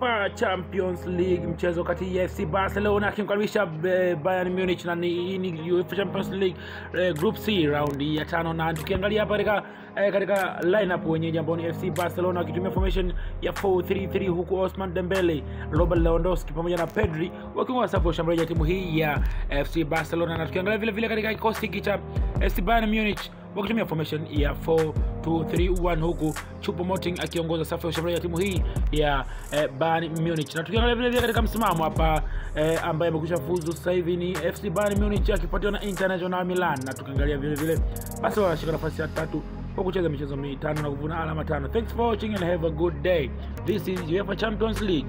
Pa Champions League mchezo kati ya FC Barcelona akimkaribisha eh, Bayern Munich na ni ni UEFA Champions League eh, Group C round ya tano, na tukiangalia hapa katika eh, katika lineup wenyeji ambao ni FC Barcelona wakitumia formation ya 4-3-3 huku Osman Dembele, Robert Lewandowski pamoja na Pedri wakiwa wasafu washambuliaji ya timu hii ya FC Barcelona, na tukiangalia vile vile katika kikosi hiki cha FC Bayern Munich wakitumia formation ya 4-2-3-1 huku Chupo Moting akiongoza safu ya ushambuliaji ya timu hii ya eh, Bayern Munich. Na tukiangalia vile vile katika msimamo hapa eh, ambaye amekwisha fuzu sasa hivi ni FC Bayern Munich akifuatiwa na International Milan, na tukiangalia vile vile basi wanashika nafasi ya tatu kwa kucheza michezo mitano na kuvuna alama tano. Thanks for watching and have a good day. This is UEFA Champions League.